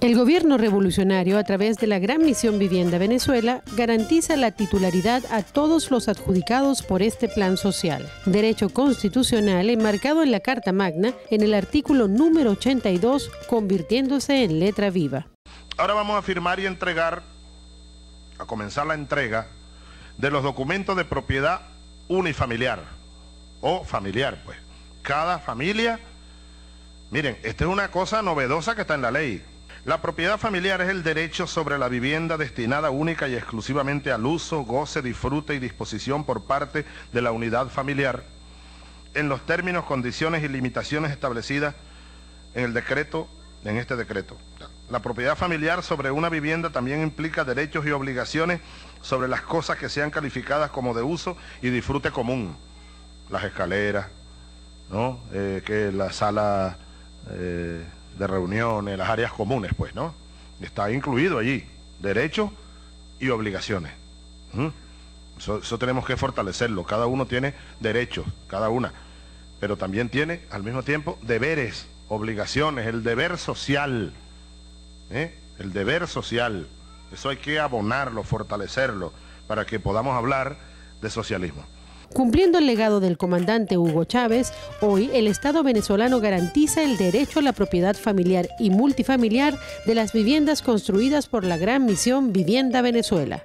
El gobierno revolucionario, a través de la Gran Misión Vivienda Venezuela, garantiza la titularidad a todos los adjudicados por este plan social, derecho constitucional enmarcado en la Carta Magna en el artículo número 82, convirtiéndose en letra viva. Ahora vamos a firmar y entregar, a comenzar la entrega, de los documentos de propiedad unifamiliar o familiar, pues. Cada familia, miren, esta es una cosa novedosa que está en la ley. La propiedad familiar es el derecho sobre la vivienda destinada única y exclusivamente al uso, goce, disfrute y disposición por parte de la unidad familiar en los términos, condiciones y limitaciones establecidas en el decreto, en este decreto. La propiedad familiar sobre una vivienda también implica derechos y obligaciones sobre las cosas que sean calificadas como de uso y disfrute común. Las escaleras, ¿no? Eh, que la sala... Eh, de reuniones, las áreas comunes, pues, ¿no? Está incluido allí, derechos y obligaciones. Eso, tenemos que fortalecerlo. Cada uno tiene derechos, cada una, pero también tiene al mismo tiempo deberes, obligaciones, el deber social. ¿eh? El deber social. Eso hay que abonarlo, fortalecerlo, para que podamos hablar de socialismo. Cumpliendo el legado del comandante Hugo Chávez, hoy el Estado venezolano garantiza el derecho a la propiedad familiar y multifamiliar de las viviendas construidas por la Gran Misión Vivienda Venezuela.